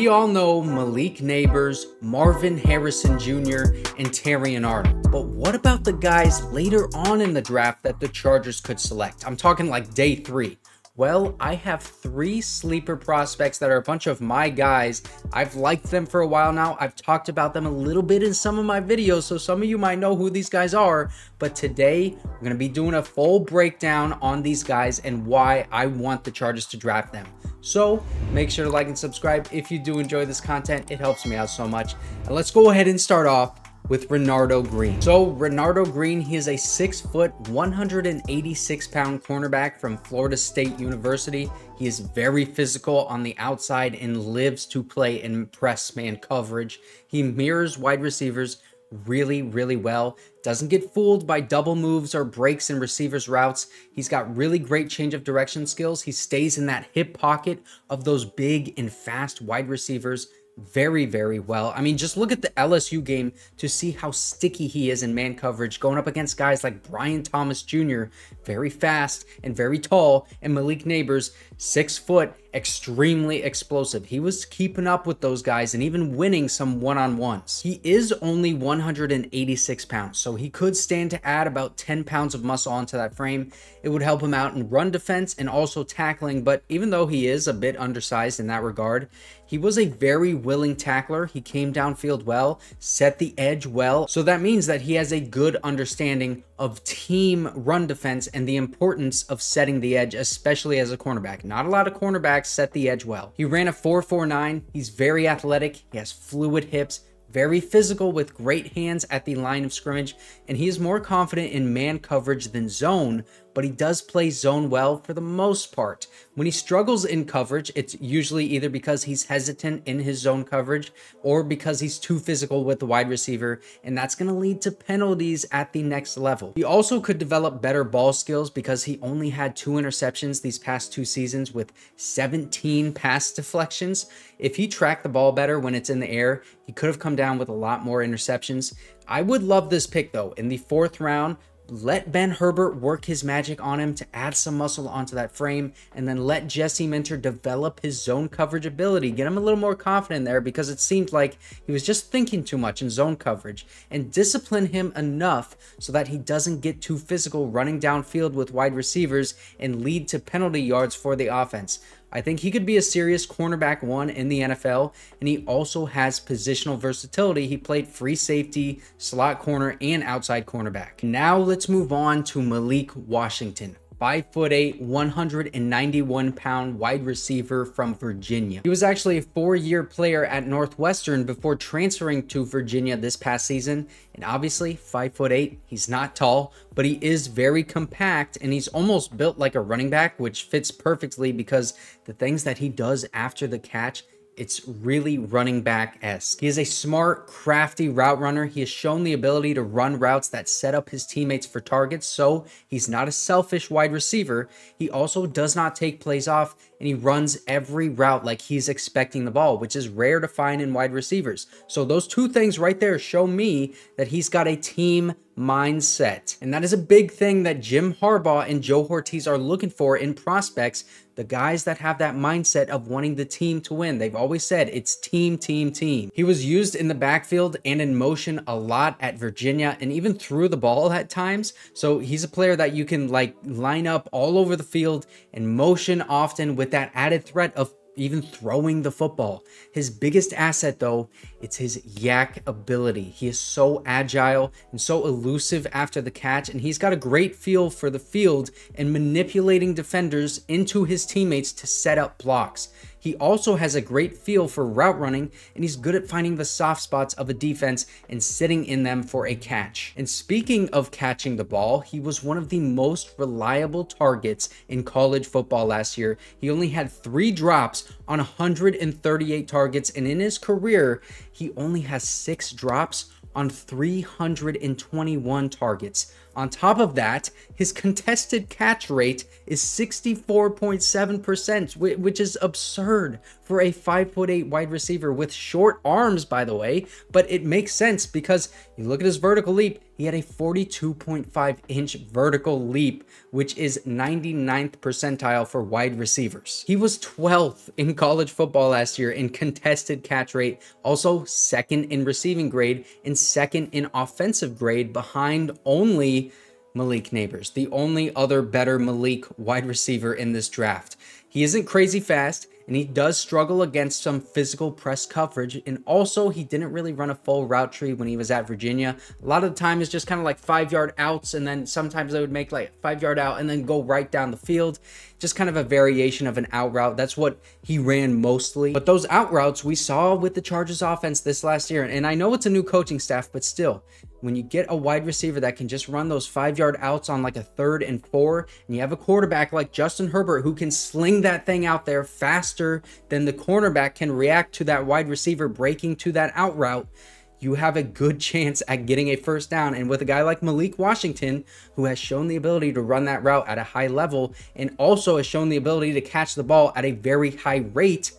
We all know Malik Nabers, Marvin Harrison Jr., and Terrion Arnold. But what about the guys later on in the draft that the Chargers could select? I'm talking like day three. Well, I have three sleeper prospects that are a bunch of my guys. I've liked them for a while now. I've talked about them a little bit in some of my videos, so some of you might know who these guys are. But today, I'm going to be doing a full breakdown on these guys and why I want the Chargers to draft them. So make sure to like and subscribe if you do enjoy this content. It helps me out so much. And let's go ahead and start off with Renardo Green. So Renardo Green, he is a six foot, 186 pound cornerback from Florida State University. He is very physical on the outside and lives to play in press man coverage. He mirrors wide receivers really, really well. Doesn't get fooled by double moves or breaks in receivers' routes. He's got really great change of direction skills. He stays in that hip pocket of those big and fast wide receivers very, very well. I mean, just look at the LSU game to see how sticky he is in man coverage, going up against guys like Brian Thomas Jr., very fast and very tall, and Malik Nabers, six foot, extremely explosive. He was keeping up with those guys and even winning some one-on-ones. He is only 186 pounds, so he could stand to add about 10 pounds of muscle onto that frame. It would help him out in run defense and also tackling, but even though he is a bit undersized in that regard, he was a very willing tackler. He came downfield well, set the edge well. So that means that he has a good understanding of team run defense and the importance of setting the edge, especially as a cornerback. Not a lot of cornerbacks set the edge well. He ran a 4.49. He's very athletic. He has fluid hips very physical with great hands at the line of scrimmage, and he is more confident in man coverage than zone, but he does play zone well for the most part. When he struggles in coverage, it's usually either because he's hesitant in his zone coverage or because he's too physical with the wide receiver, and that's going to lead to penalties at the next level. He also could develop better ball skills because he only had two interceptions these past two seasons with 17 pass deflections. If he tracked the ball better when it's in the air, he could have come down with a lot more interceptions. I would love this pick though. In the fourth round, let Ben Herbert work his magic on him to add some muscle onto that frame, and then let Jesse Minter develop his zone coverage ability. Get him a little more confident there because it seemed like he was just thinking too much in zone coverage, and discipline him enough so that he doesn't get too physical running downfield with wide receivers and lead to penalty yards for the offense. I think he could be a serious cornerback one in the NFL, and he also has positional versatility. He played free safety, slot corner, and outside cornerback. Now let's move on to Malik Washington. 5 foot 8, 191 pound wide receiver from Virginia. He was actually a four-year player at Northwestern before transferring to Virginia this past season. And obviously, 5 foot 8, he's not tall, but he is very compact and he's almost built like a running back, which fits perfectly because the things that he does after the catch it's really running back-esque. He is a smart, crafty route runner. He has shown the ability to run routes that set up his teammates for targets, so he's not a selfish wide receiver. He also does not take plays off, and he runs every route like he's expecting the ball, which is rare to find in wide receivers. So those two things right there show me that he's got a team mindset. And that is a big thing that Jim Harbaugh and Joe Hortiz are looking for in prospects. The guys that have that mindset of wanting the team to win. They've always said it's team, team, team. He was used in the backfield and in motion a lot at Virginia and even threw the ball at times. So he's a player that you can like line up all over the field and motion often with that added threat of even throwing the football. His biggest asset, though, it's his YAC ability. He is so agile and so elusive after the catch, and he's got a great feel for the field and manipulating defenders into his teammates to set up blocks. He also has a great feel for route running, and he's good at finding the soft spots of a defense and sitting in them for a catch. And speaking of catching the ball, he was one of the most reliable targets in college football last year. He only had three drops on 138 targets, and in his career, he only has six drops on 321 targets. On top of that, his contested catch rate is 64.7%, which is absurd for a 5'8 wide receiver with short arms, by the way. But it makes sense because you look at his vertical leap, he had a 42.5 inch vertical leap, which is 99th percentile for wide receivers. He was 12th in college football last year in contested catch rate, also second in receiving grade and second in offensive grade behind only Malik Nabers, the only other better Malik wide receiver in this draft. He isn't crazy fast and he does struggle against some physical press coverage. And also, he didn't really run a full route tree when he was at Virginia. A lot of the time, it's just kind of like five yard outs, and then sometimes they would make like five yard out and then go right down the field. Just kind of a variation of an out route. That's what he ran mostly. But those out routes we saw with the Chargers offense this last year, and I know it's a new coaching staff, but still, when you get a wide receiver that can just run those five yard outs on like a third and four, and you have a quarterback like Justin Herbert who can sling that thing out there faster than the cornerback can react to that wide receiver breaking to that out route, you have a good chance at getting a first down. And with a guy like Malik Washington, who has shown the ability to run that route at a high level and also has shown the ability to catch the ball at a very high rate,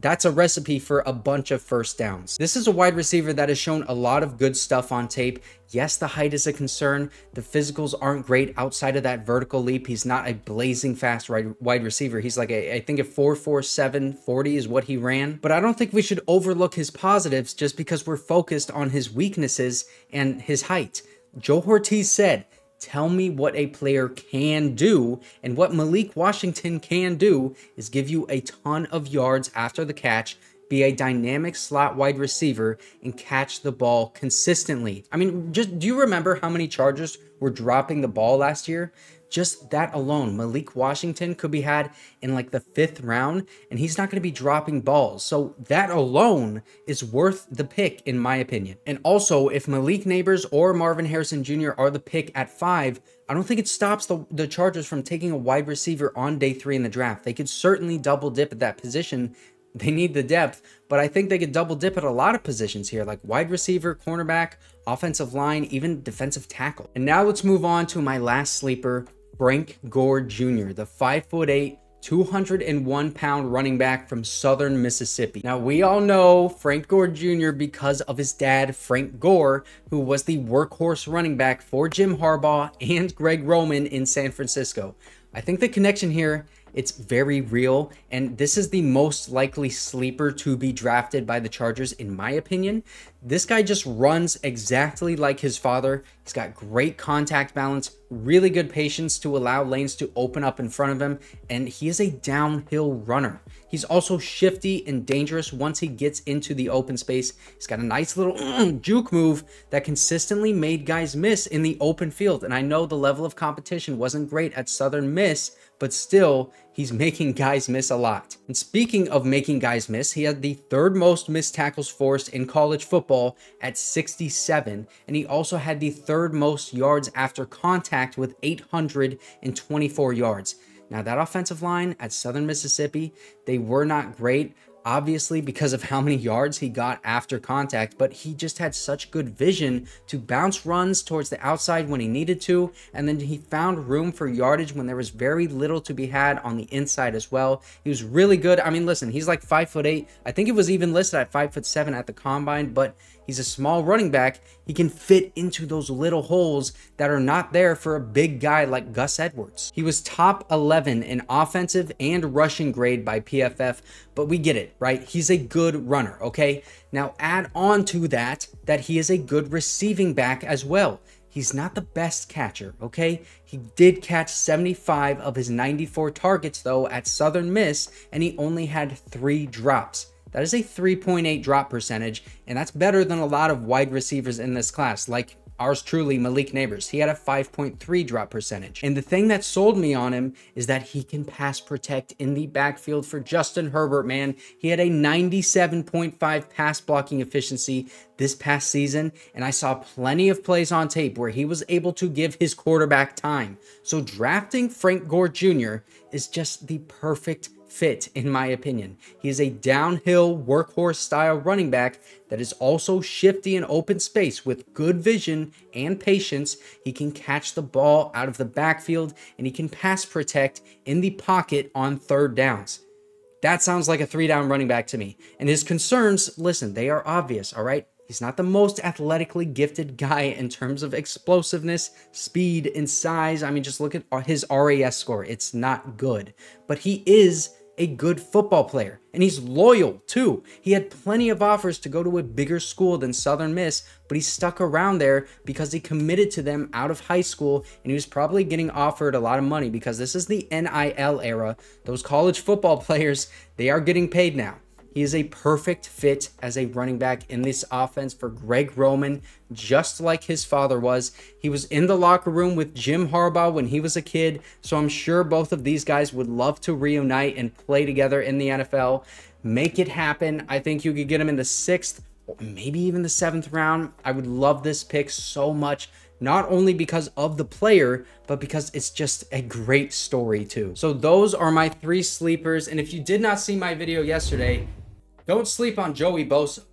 that's a recipe for a bunch of first downs. This is a wide receiver that has shown a lot of good stuff on tape. Yes, the height is a concern. The physicals aren't great outside of that vertical leap. He's not a blazing fast wide receiver. He's like a, I think a 4.47 40 is what he ran. But I don't think we should overlook his positives just because we're focused on his weaknesses and his height. Joe Hortiz said, Tell me what a player can do. And what Malik Washington can do is give you a ton of yards after the catch, be a dynamic slot wide receiver, and catch the ball consistently. I mean, just do you remember how many Chargers were dropping the ball last year? Just that alone, Malik Washington could be had in like the fifth round, and he's not going to be dropping balls. So that alone is worth the pick, in my opinion. And also, if Malik Nabers or Marvin Harrison Jr. are the pick at five, I don't think it stops the, the Chargers from taking a wide receiver on day three in the draft. They could certainly double dip at that position. They need the depth, but I think they could double dip at a lot of positions here, like wide receiver, cornerback, offensive line, even defensive tackle. And now let's move on to my last sleeper, Frank Gore Jr., the 5'8, 201 pound running back from Southern Mississippi. Now, we all know Frank Gore Jr. because of his dad, Frank Gore, who was the workhorse running back for Jim Harbaugh and Greg Roman in San Francisco. I think the connection here it's very real, and this is the most likely sleeper to be drafted by the Chargers, in my opinion. This guy just runs exactly like his father. He's got great contact balance, really good patience to allow lanes to open up in front of him, and he is a downhill runner. He's also shifty and dangerous once he gets into the open space. He's got a nice little mm, juke move that consistently made guys miss in the open field. And I know the level of competition wasn't great at Southern Miss, but still, he's making guys miss a lot. And speaking of making guys miss, he had the third most missed tackles forced in college football at 67, and he also had the third most yards after contact with 824 yards. Now, that offensive line at Southern Mississippi, they were not great, obviously because of how many yards he got after contact, but he just had such good vision to bounce runs towards the outside when he needed to, and then he found room for yardage when there was very little to be had on the inside as well. He was really good. I mean, listen, he's like five foot eight. I think it was even listed at five foot seven at the combine, but He's a small running back. He can fit into those little holes that are not there for a big guy like Gus Edwards. He was top 11 in offensive and rushing grade by PFF, but we get it, right? He's a good runner, okay? Now add on to that that he is a good receiving back as well. He's not the best catcher, okay? He did catch 75 of his 94 targets though at Southern Miss, and he only had three drops. That is a 3.8 drop percentage, and that's better than a lot of wide receivers in this class, like ours truly, Malik Nabers. He had a 5.3 drop percentage. And the thing that sold me on him is that he can pass protect in the backfield for Justin Herbert, man. He had a 97.5 pass blocking efficiency this past season, and I saw plenty of plays on tape where he was able to give his quarterback time. So drafting Frank Gore Jr. is just the perfect fit, in my opinion. He is a downhill workhorse style running back that is also shifty in open space with good vision and patience. He can catch the ball out of the backfield and he can pass protect in the pocket on third downs. That sounds like a three down running back to me. And his concerns, listen, they are obvious, all right? He's not the most athletically gifted guy in terms of explosiveness, speed, and size. I mean, just look at his RAS score. It's not good. But he is a good football player and he's loyal too. He had plenty of offers to go to a bigger school than Southern Miss, but he stuck around there because he committed to them out of high school and he was probably getting offered a lot of money because this is the NIL era. Those college football players, they are getting paid now. He is a perfect fit as a running back in this offense for Greg Roman, just like his father was. He was in the locker room with Jim Harbaugh when he was a kid, so I'm sure both of these guys would love to reunite and play together in the NFL. Make it happen. I think you could get him in the sixth, maybe even the seventh round. I would love this pick so much not only because of the player, but because it's just a great story too. So those are my three sleepers. And if you did not see my video yesterday, don't sleep on Joey Bosa.